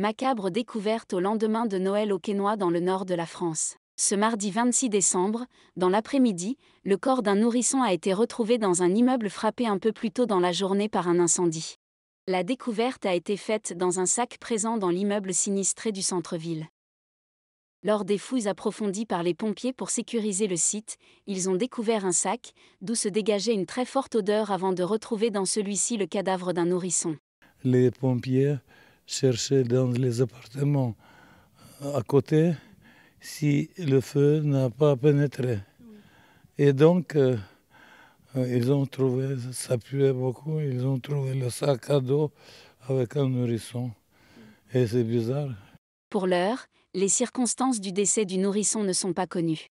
Macabre découverte au lendemain de Noël au Quénois dans le nord de la France. Ce mardi 26 décembre, dans l'après-midi, le corps d'un nourrisson a été retrouvé dans un immeuble frappé un peu plus tôt dans la journée par un incendie. La découverte a été faite dans un sac présent dans l'immeuble sinistré du centre-ville. Lors des fouilles approfondies par les pompiers pour sécuriser le site, ils ont découvert un sac, d'où se dégageait une très forte odeur avant de retrouver dans celui-ci le cadavre d'un nourrisson. Les pompiers cherchaient dans les appartements à côté si le feu n'a pas pénétré. Et donc, euh, euh, ils ont trouvé, ça puait beaucoup, ils ont trouvé le sac à dos avec un nourrisson. Et c'est bizarre. Pour l'heure, les circonstances du décès du nourrisson ne sont pas connues.